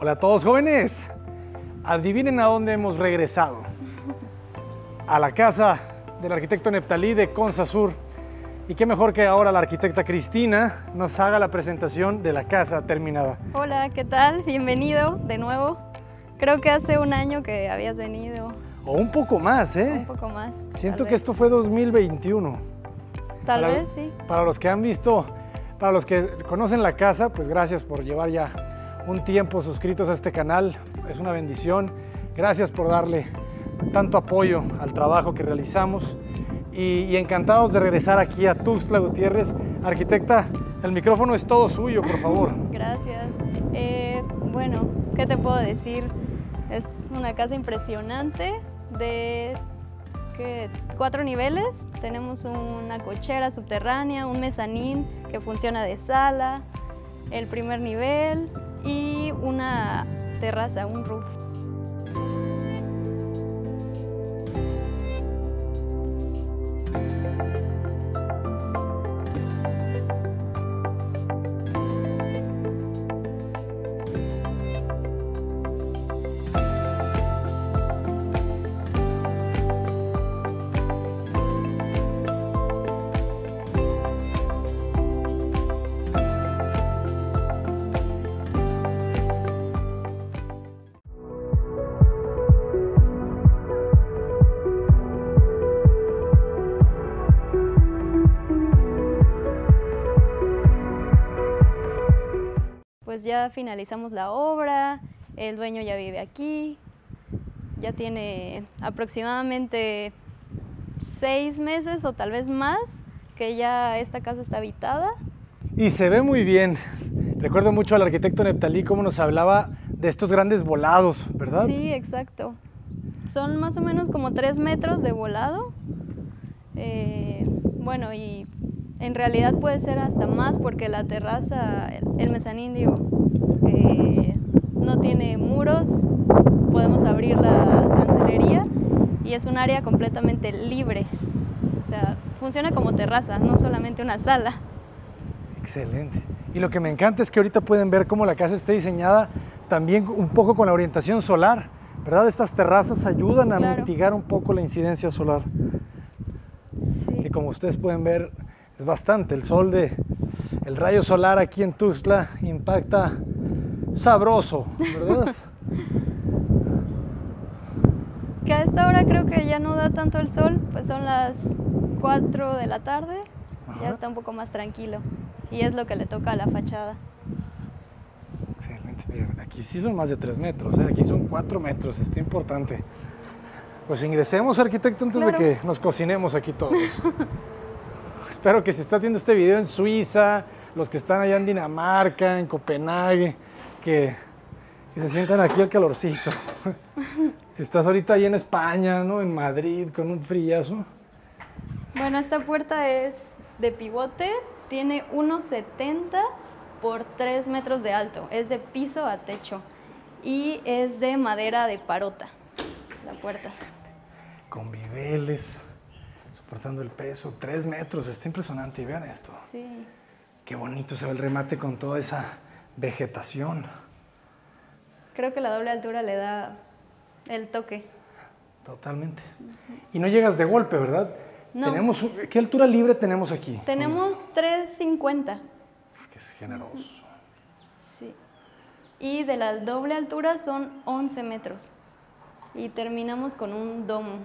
Hola a todos jóvenes. Adivinen a dónde hemos regresado. A la casa del arquitecto Neptalí de Consasur. Y qué mejor que ahora la arquitecta Cristina nos haga la presentación de la casa terminada. Hola, ¿qué tal? Bienvenido de nuevo. Creo que hace un año que habías venido. O un poco más, ¿eh? Un poco más. Siento que esto fue 2021. Tal Para- vez, sí. Para los que han visto, para los que conocen la casa, pues gracias por llevar ya un tiempo suscritos a este canal. Es una bendición. Gracias por darle tanto apoyo al trabajo que realizamos. Y, encantados de regresar aquí a Tuxtla Gutiérrez. Arquitecta, el micrófono es todo suyo, por favor. Gracias. Eh, bueno, ¿qué te puedo decir? Es una casa impresionante de cuatro niveles. Tenemos una cochera subterránea, un mezanín que funciona de sala, el primer nivel una terraza, un roof. Ya finalizamos la obra, el dueño ya vive aquí, ya tiene aproximadamente seis meses o tal vez más que ya esta casa está habitada. Y se ve muy bien. Recuerdo mucho al arquitecto Neptalí cómo nos hablaba de estos grandes volados, ¿verdad? Sí, exacto. Son más o menos como tres metros de volado. Eh, bueno, y en realidad puede ser hasta más porque la terraza, el, el mezanín, digo, no tiene muros. Podemos abrir la cancelería y es un área completamente libre. O sea, funciona como terraza, no solamente una sala. Excelente. Y lo que me encanta es que ahorita pueden ver cómo la casa está diseñada también un poco con la orientación solar, ¿verdad? Estas terrazas ayudan a Claro. mitigar un poco la incidencia solar, que Sí. como ustedes pueden ver es bastante. El sol de, el rayo solar aquí en Tuxtla impacta sabroso, ¿verdad? Que a esta hora creo que ya no da tanto el sol, pues son las 4 de la tarde, Ajá. ya está un poco más tranquilo. Y es lo que le toca a la fachada. Excelente. Miren, aquí sí son más de 3 metros, ¿eh? aquí son 4 metros, está importante. Pues ingresemos, arquitecto, antes Claro. de que nos cocinemos aquí todos. Espero que si estás viendo este video en Suiza, los que están allá en Dinamarca, en Copenhague, que, que se sientan aquí el calorcito. si estás ahorita ahí en España, ¿no? en Madrid, con un frillazo. Bueno, esta puerta es de pivote, tiene 1,70 por 3 metros de alto, es de piso a techo y es de madera de parota, la puerta. con viveles, soportando el peso, 3 metros, está impresionante. Y vean esto. Sí, Qué bonito se ve el remate con toda esa vegetación. creo que la doble altura le da el toque. Totalmente. Y no llegas de golpe, ¿verdad? No. Tenemos, ¿Qué altura libre tenemos aquí? Tenemos 350. Uf, que es generoso. Sí. Y de la doble altura son 11 metros. Y terminamos con un domo.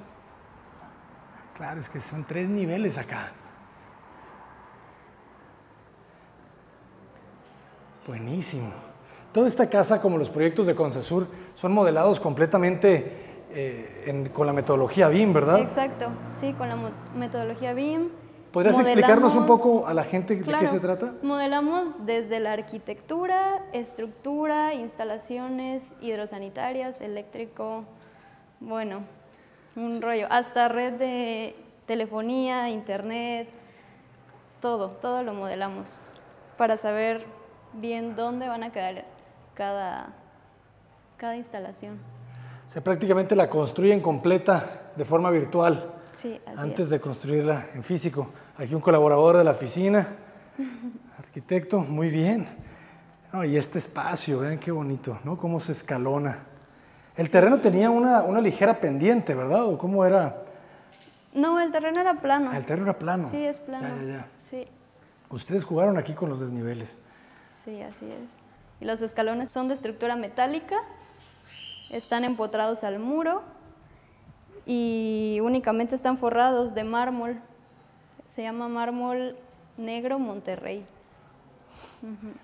Claro, es que son tres niveles acá. Buenísimo. Toda esta casa, como los proyectos de Consasur, son modelados completamente eh, en- con la metodología BIM, ¿verdad? Exacto, sí, con la metodología BIM. ¿Podrías explicarnos un poco a la gente de qué se trata? Modelamos desde la arquitectura, estructura, instalaciones hidrosanitarias, eléctrico, bueno, un rollo, hasta red de telefonía, internet, todo, todo lo modelamos para saber bien dónde van a quedar cada, cada instalación. O sea, prácticamente la construyen completa de forma virtual Sí, así antes es. de construirla en físico. Aquí un colaborador de la oficina, arquitecto, muy bien. No, y este espacio, vean qué bonito, ¿no? Cómo se escalona. El terreno tenía una, una ligera pendiente, ¿verdad? ¿O cómo era? No, el terreno era plano. Ah, el terreno era plano. Sí, es plano. Ya, ya, ya. Sí, Ustedes jugaron aquí con los desniveles. Sí, así es. Y los escalones son de estructura metálica, están empotrados al muro y únicamente están forrados de mármol. Se llama mármol negro Monterrey.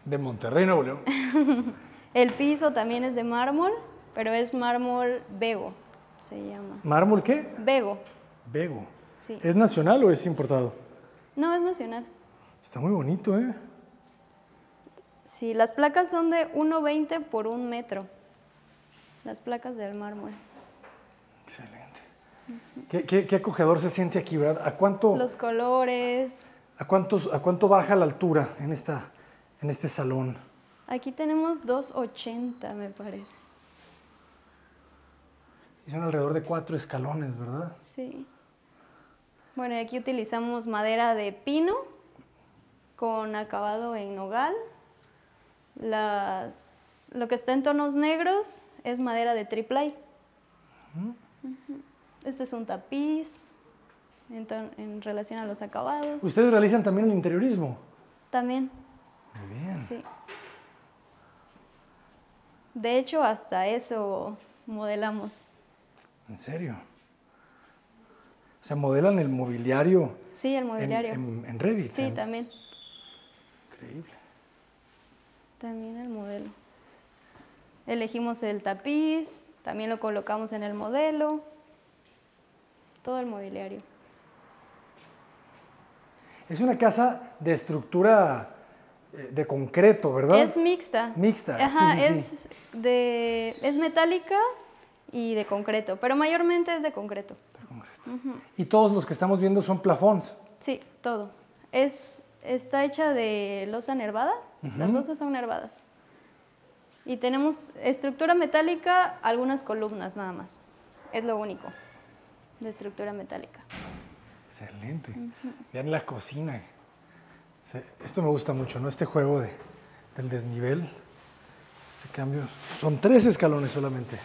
De Monterrey, Nuevo León. El piso también es de mármol, pero es mármol Bego, se llama. ¿Mármol qué? Bego, Bego. sí. ¿Es nacional o es importado? No, es nacional. Está muy bonito, ¿eh? Sí, las placas son de 1,20 por un metro. Las placas del mármol. Excelente. ¿Qué, qué- qué acogedor se siente aquí, ¿verdad? ¿A cuánto, Los colores. a cuántos, ¿A cuánto baja la altura en, esta, en este salón? Aquí tenemos 2,80 me parece. Y son alrededor de cuatro escalones, ¿verdad? Sí. Bueno, y aquí utilizamos madera de pino con acabado en nogal. Las, lo que está en tonos negros es madera de triplay. Ujú. Este es un tapiz en, en relación a los acabados. Ustedes realizan también el interiorismo. También, Muy bien. sí. De hecho, hasta eso modelamos. ¿En serio? O sea, modelan el mobiliario, Sí, el en- mobiliario. En, en Revit. sí, en- también. Increíble. También el modelo. Elegimos el tapiz, también lo colocamos en el modelo, todo el mobiliario. Es una casa de estructura eh, de concreto, ¿verdad? Es mixta. Mixta, Ajá, sí, sí. es, De, es metálica y de concreto, pero mayormente es de concreto. De concreto. Y todos los que estamos viendo son plafones. Sí, todo. Es, está hecha de losa nervada, las Ujú. losas son nervadas. Y tenemos estructura metálica, algunas columnas nada más. Es lo único de estructura metálica. Excelente. Vean la cocina. Esto me gusta mucho, ¿no? Este juego de, del desnivel. Este cambio. Son tres escalones solamente.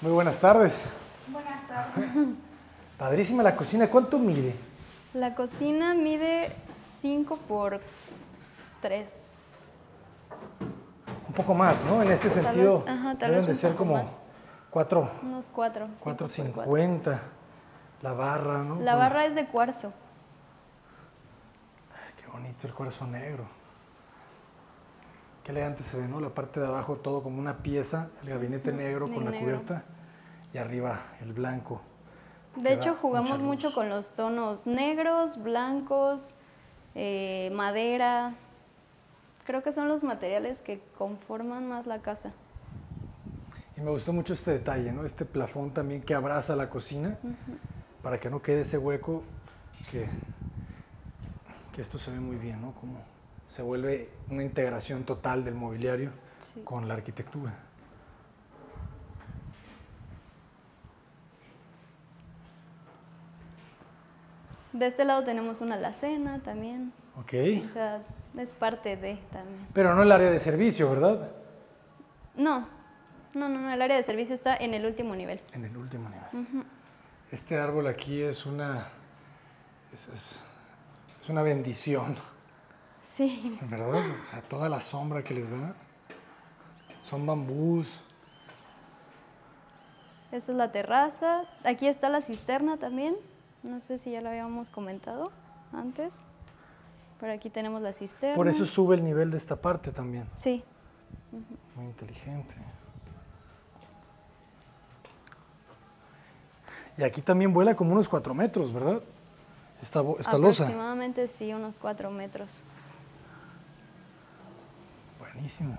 Muy buenas tardes. Buenas tardes. Padrísima la cocina. ¿Cuánto mide? La cocina mide 5 por 3. Un poco más, ¿no? En este Tal sentido vez, ajá, tal deben vez de ser como más. cuatro, Unos 4. 4.50. La barra, ¿no? La barra es de cuarzo. Qué bonito el cuarzo negro. Qué elegante se ve, ¿no? La parte de abajo todo como una pieza, el gabinete negro con la cubierta y arriba el blanco. De hecho, jugamos mucho con los tonos negros, blancos, eh, madera. Creo que son los materiales que conforman más la casa. Y me gustó mucho este detalle, ¿no? Este plafón también que abraza la cocina para que no quede ese hueco que, que esto se ve muy bien, ¿no? Como se vuelve una integración total del mobiliario Sí. con la arquitectura. De este lado tenemos una alacena también. ¿Ok? O sea, es parte de también. Pero no el área de servicio, ¿verdad? No, no, no, no, el área de servicio está en el último nivel. En el último nivel. Este árbol aquí es una, es, es- es una bendición, Sí, ¿verdad? O sea, toda la sombra que les da. Son bambús. esa es la terraza. Aquí está la cisterna también. No sé si ya lo habíamos comentado antes. Pero aquí tenemos la cisterna. Por eso sube el nivel de esta parte también. Sí, Muy inteligente. Y aquí también vuela como unos cuatro metros, ¿verdad? Esta, esta losa. aproximadamente sí, unos cuatro metros. Buenísimo.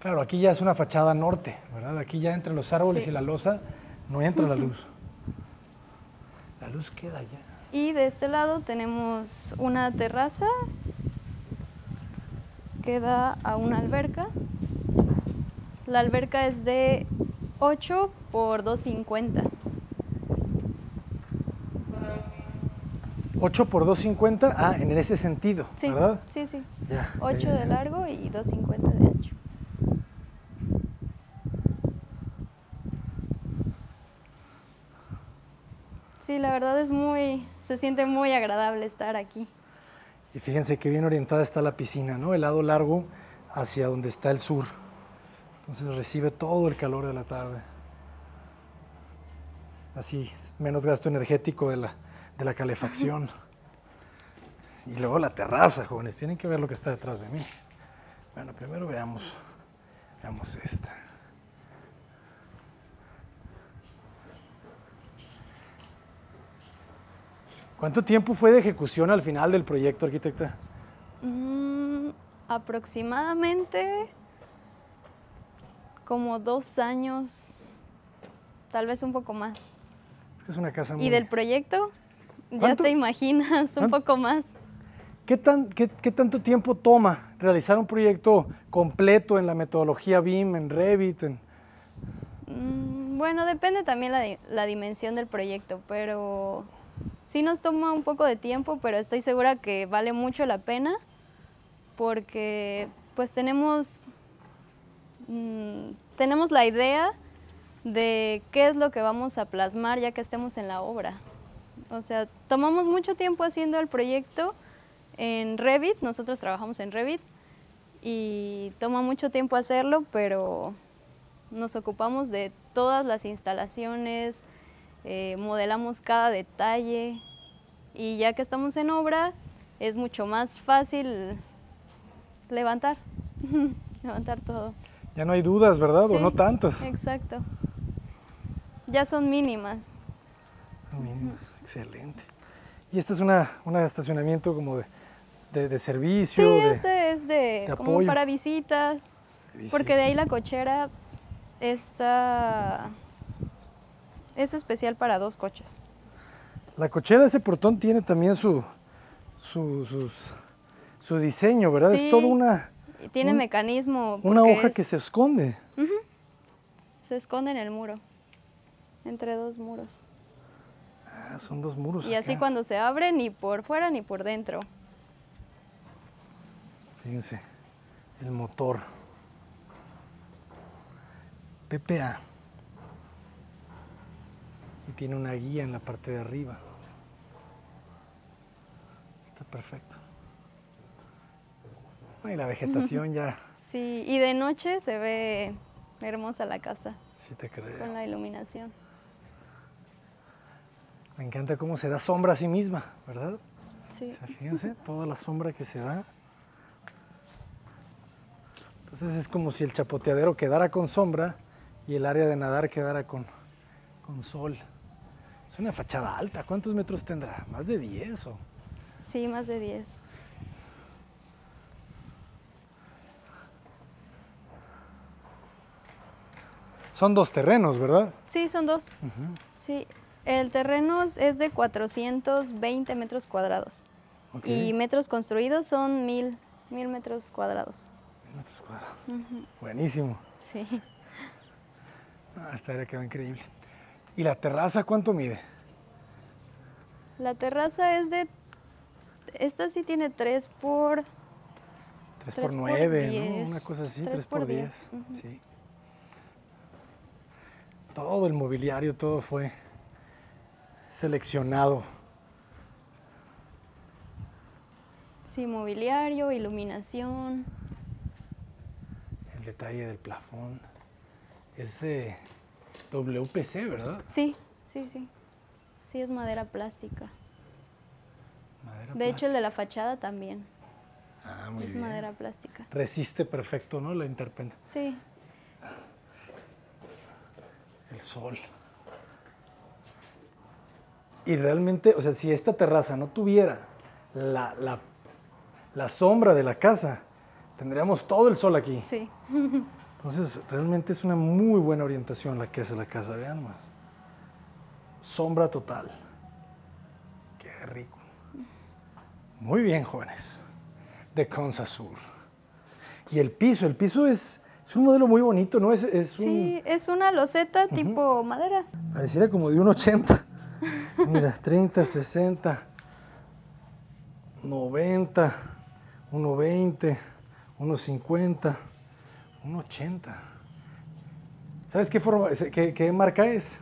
Claro, aquí ya es una fachada norte, ¿verdad? Aquí ya entre los árboles Sí. y la losa no entra la luz. La luz queda allá. Y de este lado tenemos una terraza que da a una alberca. La alberca es de 8 por 250. 8 por 250, ah, en ese sentido, Sí, ¿verdad? sí, sí. Ya, 8 ya, ya. de largo y 250 de ancho. Sí, la verdad es muy, se siente muy agradable estar aquí. Y fíjense qué bien orientada está la piscina, ¿no? El lado largo hacia donde está el sur. Entonces recibe todo el calor de la tarde. Así, menos gasto energético de la, de la calefacción. Y luego la terraza, jóvenes. Tienen que ver lo que está detrás de mí. Bueno, primero veamos, veamos esta. ¿Cuánto tiempo fue de ejecución al final del proyecto, arquitecta? Mm, aproximadamente como dos años, tal vez un poco más. Es una casa muy... Y del proyecto, ya te imaginas, un ¿Cuánto? poco más. ¿Qué, tan, qué, qué tanto tiempo toma realizar un proyecto completo en la metodología BIM, en Revit? en- Mm, Bueno, depende también la, la dimensión del proyecto, pero sí nos toma un poco de tiempo, pero estoy segura que vale mucho la pena porque pues tenemos, mm, tenemos la idea de qué es lo que vamos a plasmar ya que estemos en la obra. O sea, tomamos mucho tiempo haciendo el proyecto en Revit, nosotros trabajamos en Revit y toma mucho tiempo hacerlo, pero nos ocupamos de todas las instalaciones, eh, modelamos cada detalle y ya que estamos en obra es mucho más fácil levantar, levantar todo. Ya no hay dudas, ¿verdad? O no tantas. Exacto. Ya son mínimas. Mínimo, Excelente. Y este es una, un estacionamiento como de, de- de Sí, servicio, de, este es de, de como apoyo. para visitas, porque de ahí la cochera está es especial para dos coches. La cochera de ese portón tiene también su, su, sus- su diseño, ¿verdad? Es toda una, tiene Un- mecanismo. una hoja que se esconde. Se esconde en el muro, entre dos muros. Ah, son dos muros. Y así cuando se abre, ni por fuera ni por dentro. Fíjense, el motor. PPA. Tiene una guía en la parte de arriba. Está perfecto. Y la vegetación ya, Sí, y de noche se ve hermosa la casa sí te creo. con la iluminación. Me encanta cómo se da sombra a sí misma, ¿verdad? Sí. O sea, fíjense, toda la sombra que se da. Entonces es como si el chapoteadero quedara con sombra y el área de nadar quedara con, con sol. Es una fachada alta. ¿Cuántos metros tendrá? ¿Más de 10 o? Sí, más de 10. Son dos terrenos, ¿verdad? Sí, son dos. Sí, el terreno es de 420 metros cuadrados. Y metros construidos son mil, mil metros cuadrados. Metros cuadrados. Buenísimo. Sí. Ah, esta área quedó increíble. ¿Y la terraza cuánto mide? La terraza es de... Esta sí tiene 3 por... 3 Tres por por 9, ¿no? Una cosa así, Tres 3 por por 10. diez, ujú. Sí. Todo el mobiliario, todo fue seleccionado. Sí, mobiliario, iluminación. El detalle del plafón. Es de WPC, ¿verdad? Sí, sí, sí. Sí, es madera plástica. Madera De hecho, el de la fachada también Ah, muy es bien. madera plástica. Resiste perfecto, ¿no? La interpenda. Sí, El sol. Y realmente, o sea, si esta terraza no tuviera la, la- la sombra de la casa, tendríamos todo el sol aquí. sí. Entonces, realmente es una muy buena orientación la que hace la casa, vean más. Sombra total. Qué rico. Muy bien, jóvenes. De Consa Sur. Y el piso, el piso es, es un modelo muy bonito, ¿no? Es, es un, Sí, es una loseta tipo madera. Pareciera como de un 80. Mira, 30, 60. 90, 1.20, 1.50, 1.80. ¿Sabes qué, forma, qué, qué marca es?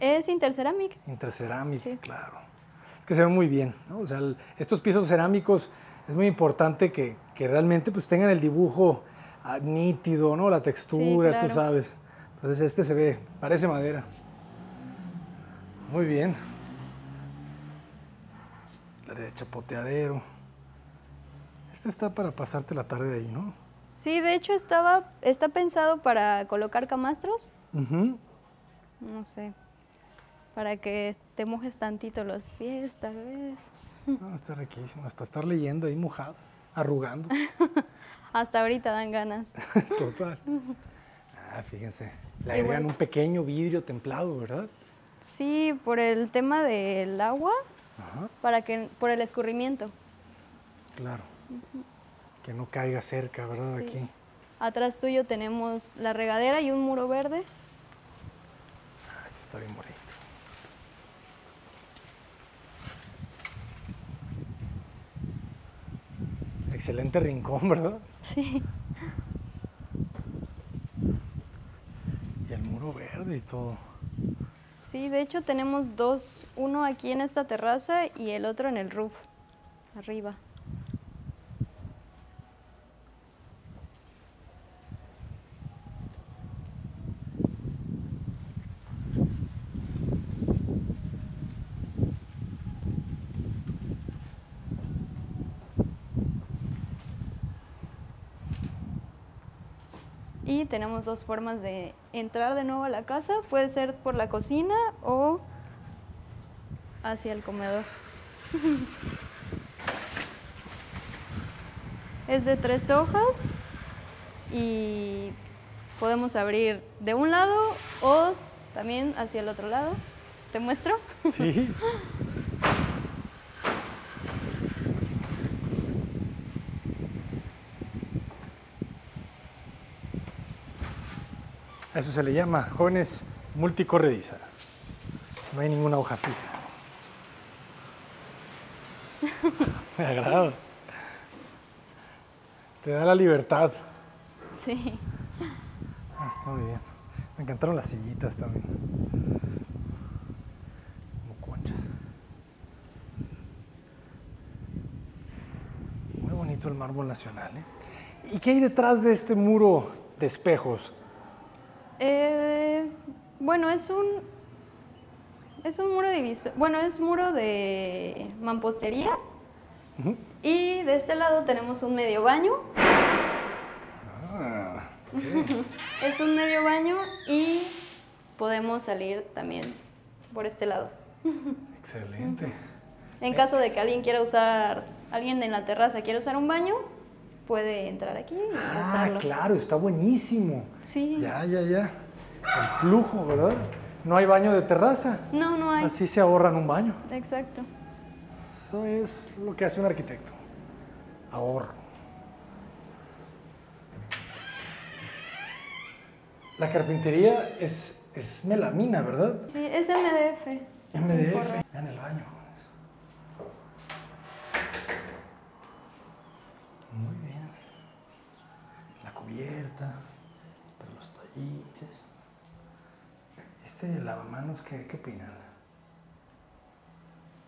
Es Interceramic. Interceramic, Sí. claro. Es que se ve muy bien, ¿no? O sea, el- estos pisos cerámicos es muy importante que, que realmente pues tengan el dibujo ah, nítido, ¿no? La textura, tú claro. sabes. Entonces este se ve, parece madera. Muy bien. La de chapoteadero. Este está para pasarte la tarde ahí, ¿no? Sí, de hecho estaba, está pensado para colocar camastros, no sé, para que te mojes tantito los pies, tal vez. No, está riquísimo. Hasta estar leyendo ahí mojado, arrugando. Hasta ahorita dan ganas. Total. Ah, fíjense. Le agregan un pequeño vidrio templado, ¿verdad? Sí, por el tema del agua, Ajá, para que, por el escurrimiento. claro. Que no caiga cerca, ¿verdad? Sí. Aquí. Atrás tuyo tenemos la regadera y un muro verde. Ah, esto está bien bonito. Excelente rincón, ¿verdad? Sí. Y el muro verde y todo. Sí, de hecho tenemos dos, uno aquí en esta terraza y el otro en el roof, arriba. Tenemos dos formas de entrar de nuevo a la casa. Puede ser por la cocina o hacia el comedor. es de tres hojas y podemos abrir de un lado o también hacia el otro lado. ¿Te muestro? Sí. A Eso se le llama, jóvenes, multicorrediza. No hay ninguna hoja fija. Me agrada. Te da la libertad. Sí. Ah, está muy bien. Me encantaron las sillitas también. Como conchas. Muy bonito el mármol nacional. ¿eh? ¿Y qué hay detrás de este muro de espejos? Eh, bueno, es un es un muro diviso, bueno, es muro de mampostería y de este lado tenemos un medio baño. Ah, Es un medio baño y podemos salir también por este lado. excelente. En caso de que alguien quiera usar, alguien en la terraza quiera usar un baño, puede entrar aquí y Ah, usarlo. claro, está buenísimo. Sí. Ya, ya, ya. El flujo, ¿verdad? No hay baño de terraza. No, no hay. Así se ahorran un baño. Exacto. Eso es lo que hace un arquitecto. Ahorro. La carpintería es, es melamina, ¿verdad? Sí, es MDF. MDF. En el baño. Muy bien. La cubierta, para los talliches. Este lavamanos, ¿qué, qué opinan?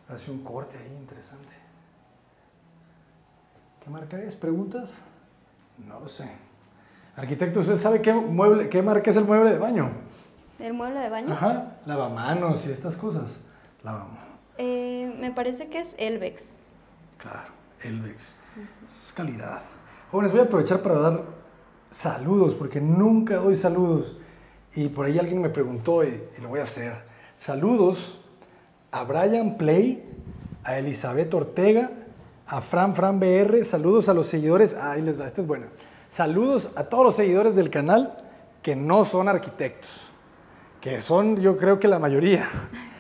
Hace un corte ahí interesante. ¿Qué marca es? ¿Preguntas? No lo sé. Arquitecto, ¿usted sabe qué, mueble, qué marca es el mueble de baño? ¿El mueble de baño? Ajá, lavamanos y estas cosas. Lavamanos. Eh, me parece que es Elvex. Claro, Elvex. Es calidad. Jóvenes, voy a aprovechar para dar saludos, porque nunca doy saludos. Y por ahí alguien me preguntó y, y lo voy a hacer. Saludos a Brian Play, a Elizabeth Ortega, a Fran Fran BR. Saludos a los seguidores. Ah, ahí les da, esta es buena. Saludos a todos los seguidores del canal que no son arquitectos, que son yo creo que la mayoría.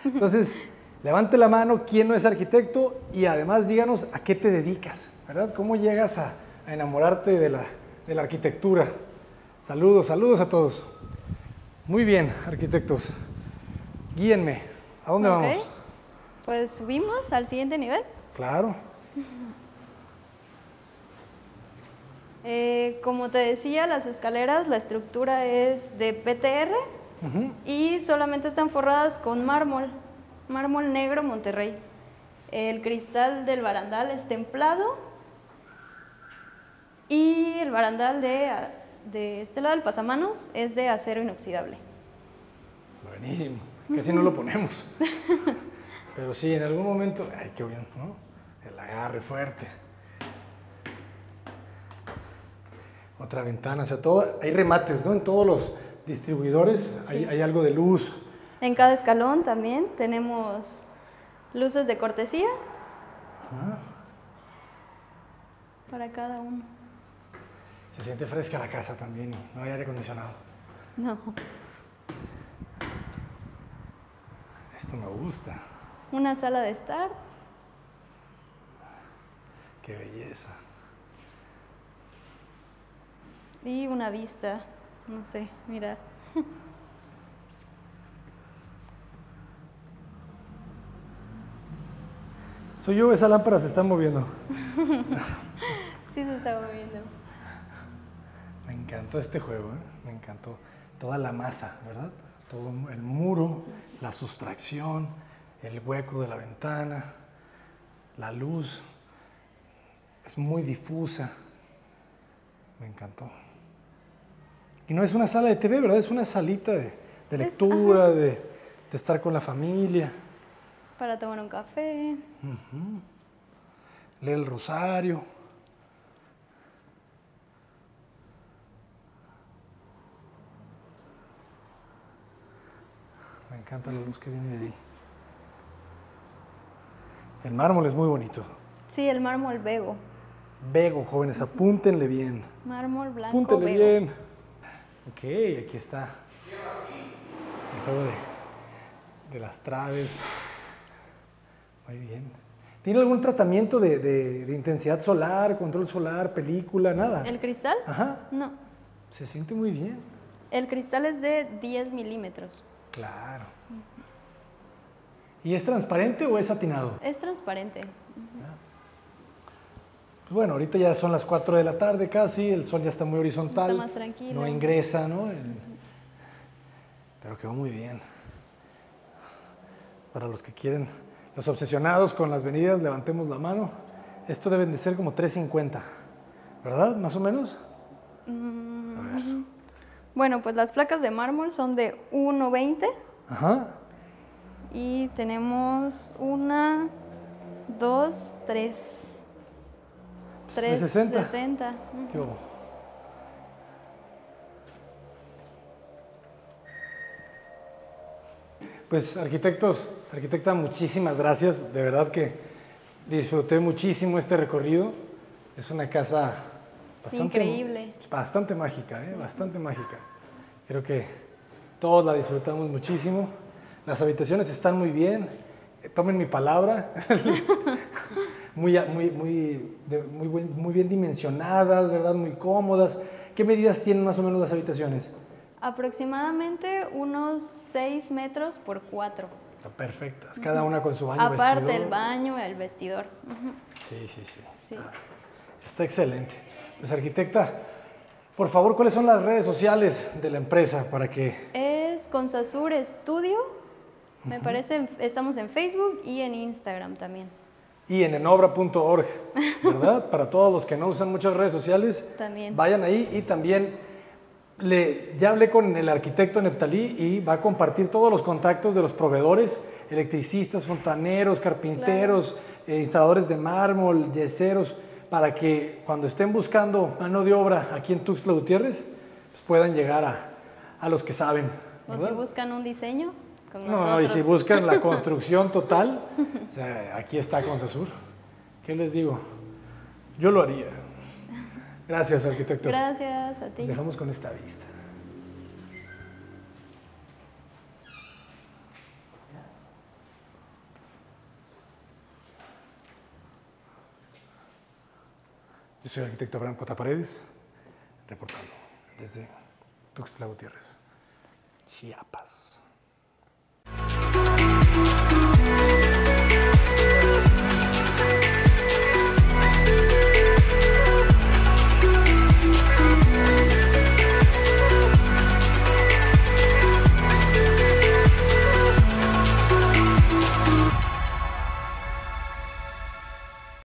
Entonces, levante la mano quién no es arquitecto y además díganos a qué te dedicas, ¿verdad? ¿Cómo llegas a, a enamorarte de la, de la arquitectura? Saludos, saludos a todos. Muy bien, arquitectos. Guíenme. ¿A dónde vamos? Pues subimos al siguiente nivel. Claro. Eh, como te decía, las escaleras, la estructura es de PTR y solamente están forradas con mármol, mármol negro Monterrey. El cristal del barandal es templado y el barandal de, de este lado del pasamanos es de acero inoxidable. Buenísimo. Casi no lo ponemos. Pero sí, en algún momento. Ay, qué bien, ¿no? El agarre fuerte. Otra ventana, o sea, todo, hay remates, ¿no? En todos los distribuidores hay, hay algo de luz. En cada escalón también tenemos luces de cortesía Ah, para cada uno. Se siente fresca la casa también, no hay aire acondicionado. No. Esto me gusta. Una sala de estar. Qué belleza. Y una vista, no sé, mira. Soy yo, esa lámpara se está moviendo. Sí se está moviendo. Me encantó este juego, ¿eh? me encantó. Toda la masa, ¿verdad? Todo el muro, la sustracción, el hueco de la ventana, la luz. Es muy difusa. Me encantó. Y no es una sala de TV, ¿verdad? Es una salita de, de Es- lectura, de, de estar con la familia. Para tomar un café. Leer el rosario. Encanta la luz que viene de ahí. El mármol es muy bonito. Sí, el mármol Bego. Bego, jóvenes, apúntenle bien. Mármol blanco Apúntenle bien. Ok, aquí está. El juego de, de las traves. Muy bien. ¿Tiene algún tratamiento de, de- de intensidad solar, control solar, película, nada? ¿El cristal? Ajá. No. Se siente muy bien. El cristal es de 10 milímetros. Claro. ¿Y es transparente o es satinado? Es transparente. Pues bueno, ahorita ya son las 4 de la tarde casi, el sol ya está muy horizontal. Está más tranquilo. No ingresa, ¿no? El- Pero quedó muy bien. Para los que quieren, los obsesionados con las venidas, levantemos la mano. Esto deben de ser como 3.50, ¿verdad? Más o menos. A ver. Bueno, pues las placas de mármol son de 1,20 Ajá. Y tenemos una, dos, tres. 360. 360. ¿Qué hubo? Pues arquitectos, arquitecta, muchísimas gracias. De verdad que disfruté muchísimo este recorrido. Es una casa bastante, Increíble. bastante mágica, ¿eh? bastante mágica. Creo que todos la disfrutamos muchísimo. Las habitaciones están muy bien. Eh, Tomen mi palabra. muy, muy, muy, de- muy, buen- muy bien dimensionadas, ¿verdad? Muy cómodas. ¿Qué medidas tienen más o menos las habitaciones? Aproximadamente unos 6 metros por 4. Están perfectas, cada una con su baño Aparte vestidor. el baño, el vestidor. Sí, sí, sí. Sí. Está, está excelente. Pues arquitecta, por favor, ¿cuáles son las redes sociales de la empresa para que... Es Consasur Studio. Me parece, estamos en Facebook y en Instagram también. Y en enobra.org, ¿verdad? para todos los que no usan muchas redes sociales, También. vayan ahí y también le, ya hablé con el arquitecto Neptalí y va a compartir todos los contactos de los proveedores, electricistas, fontaneros, carpinteros, eh, instaladores de mármol, yeseros, para que cuando estén buscando mano de obra aquí en Tuxtla Gutiérrez, pues puedan llegar a, a los que saben. O si buscan un diseño, No, y si buscan la construcción total, o sea, aquí está Consasur. ¿Qué les digo? Yo lo haría. Gracias, arquitectos. Gracias a ti. Nos dejamos con esta vista. Yo soy el arquitecto Abraham Cota Paredes, reportando desde Tuxtla Gutiérrez, Chiapas.